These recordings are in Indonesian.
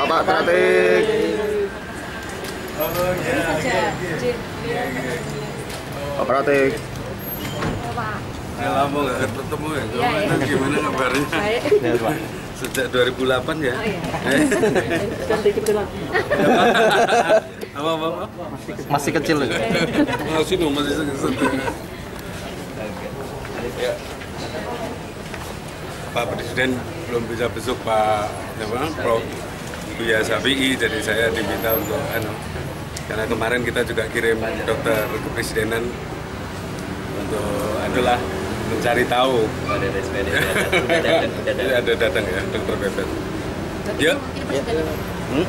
Bapak Pratik. Pak Pratik. Ya lama nggak ketemu ya. Gimana, gimana kabarnya? Ya. Sejak 2008 ya? Oh, iya. Eh? apa, apa, apa? Masih kecil. Masih dong, masih sedih. Ya. Pak Presiden belum bisa besok Pak apa, Prof. Buya Safi'i, jadi saya diminta untuk anu, karena kemarin kita juga kirim dokter kepresidenan untuk adalah mencari tahu. ada ada datang ya dokter Bebet. Ya, Hmm?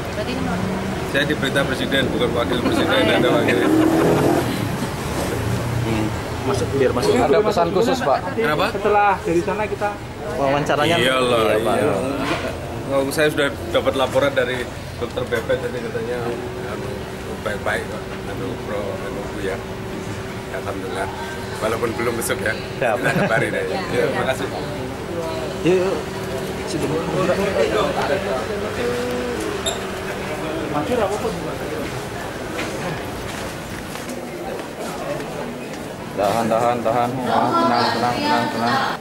Saya diperintah presiden bukan wakil presiden ada wakil. Masuk biar masuk. Ada pesan khusus Pak. Kenapa? Setelah dari sana kita Wawancaranya. Iyalah, Iya, Pak. iya. Oh, saya sudah dapat laporan dari dokter Bebet tadi katanya anu, baik-baik. Anu pro anu Bu ya. Alhamdulillah. Walaupun belum besok ya. Ya, kabarin aja. Ya, terima kasih. Yuk, yuk. maju apa pun. Tahan, tahan, tahan. Ah, Tenang, tenang, tenang, tenang.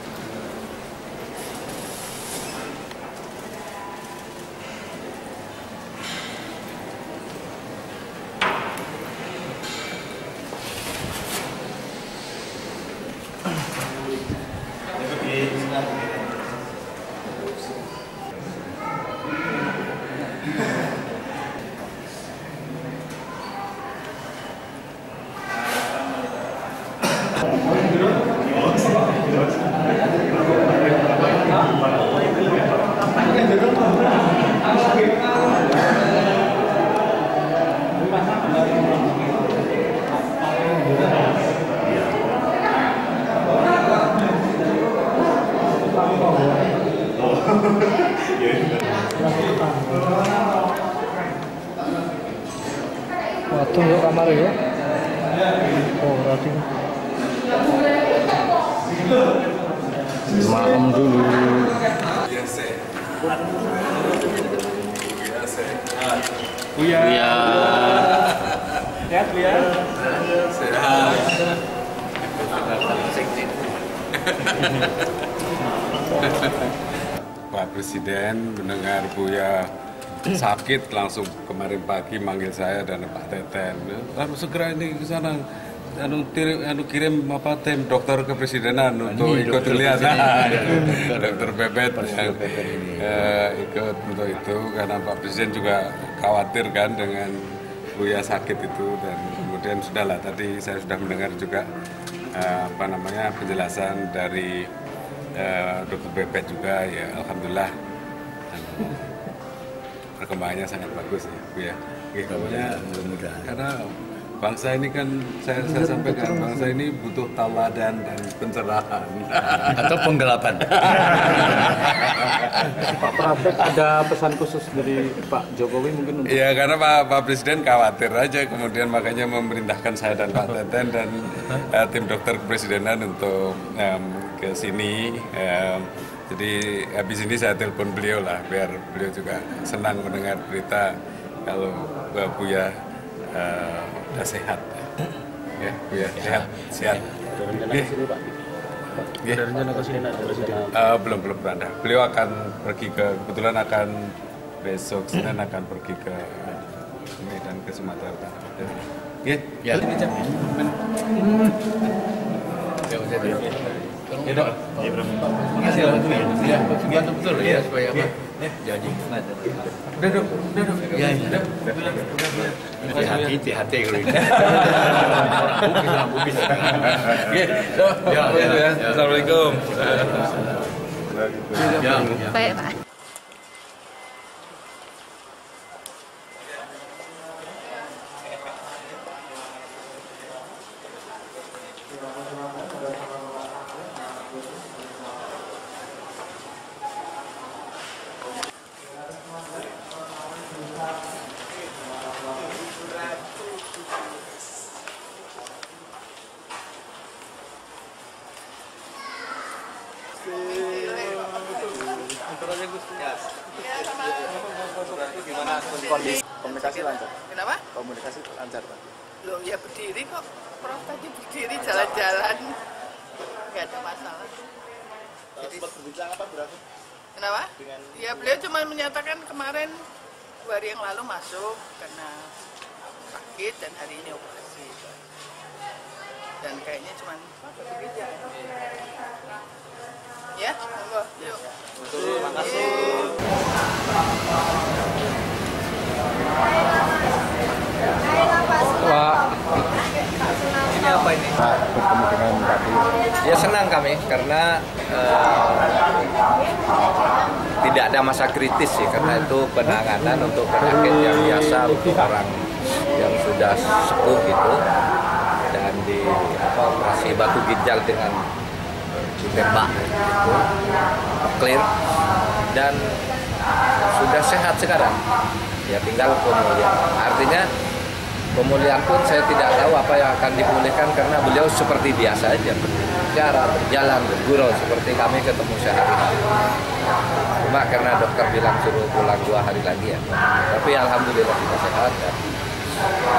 Yuk kamar ya. Oh, berarti Maem dulu. Buya. Iya. Sehat Buya. Sehat. Pak Presiden mendengar Buya sakit langsung kemarin pagi manggil saya dan Pak Teten. Harus segera ini ke sana. Anu, kirim, anu kirim apa tim dokter kepresidenan untuk ikut lihat dokter Bebet yang eh, ikut untuk itu karena Pak Presiden juga khawatir kan dengan Buya sakit itu. Dan kemudian sudahlah tadi saya sudah mendengar juga eh, apa namanya penjelasan dari eh, dokter Bebet juga ya alhamdulillah. Anu, perkembangannya sangat bagus ya Bu ya. Oke, pokoknya karena bangsa ini kan saya, saya sampaikan bangsa ini butuh teladan dan pencerahan. atau penggelapan Pak Pratik ada pesan khusus dari Pak Jokowi mungkin untuk Iya karena Pak, Pak Presiden khawatir aja kemudian makanya memerintahkan saya dan Pak Teten dan eh, tim dokter kepresidenan untuk em, ke sini. Em, jadi habis ini saya telepon beliau lah biar beliau juga senang mendengar berita kalau Mbak Buya eh, udah sehat. Ya, Buya sehat, sehat. Oke. Oke. Eh, belum belum ada. Beliau akan pergi ke kebetulan akan besok Senin akan pergi ke Medan ke Sumatera Utara. Oke. ya Ya dok. Makasih lah bantu ya. Ya, bantu betul ya supaya apa? Janji. Udah dong, udah dong. Ya, ya. Hati-hati, hati-hati kalau ini. Bukis. Oke. Ya, ya, ya. Assalamualaikum. Ya, Baik, Pak. Gimana kondisi komunikasi lancar? Kenapa? Komunikasi lancar, Pak. Loh, ya berdiri kok. Prof tadi berdiri jalan-jalan. Enggak ada masalah. Jadi, sempat berbincang apa? Kenapa? Dengan... Ya beliau cuma menyatakan kemarin dua hari yang lalu masuk karena sakit dan hari ini operasi. Dan kayaknya cuma begitu aja. Ya, monggo. Yuk. Terima kasih. Ini apa ini? bertemu dengan tadi. Ya senang kami karena eh, tidak ada masa kritis sih karena itu penanganan untuk penyakit yang biasa untuk orang yang sudah sepuh gitu dan di apa operasi batu ginjal dengan ditembak gitu. Clear. Dan sudah sehat sekarang. Ya tinggal pemulihan. Artinya pemulihan pun saya tidak tahu apa yang akan dipulihkan karena beliau seperti biasa aja. Cara berjalan bergurau seperti kami ketemu sehari-hari cuma karena dokter bilang suruh pulang dua hari lagi ya. Tapi alhamdulillah kita sehat dan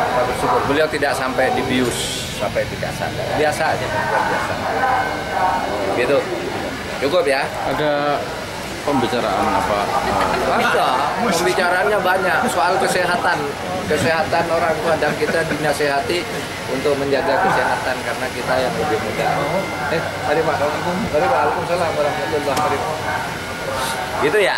kita bersyukur. Beliau tidak sampai dibius sampai tidak sadar biasa aja. Biasa. Gitu. Cukup ya? Ada pembicaraan apa? eh, ada. Pembicaraannya banyak soal kesehatan. Kesehatan orang tua dan kita dinasehati untuk menjaga kesehatan karena kita yang lebih muda. Eh mari pak. Mari pak. Waalaikumsalam warahmatullahi wabarakatuh. Gitu ya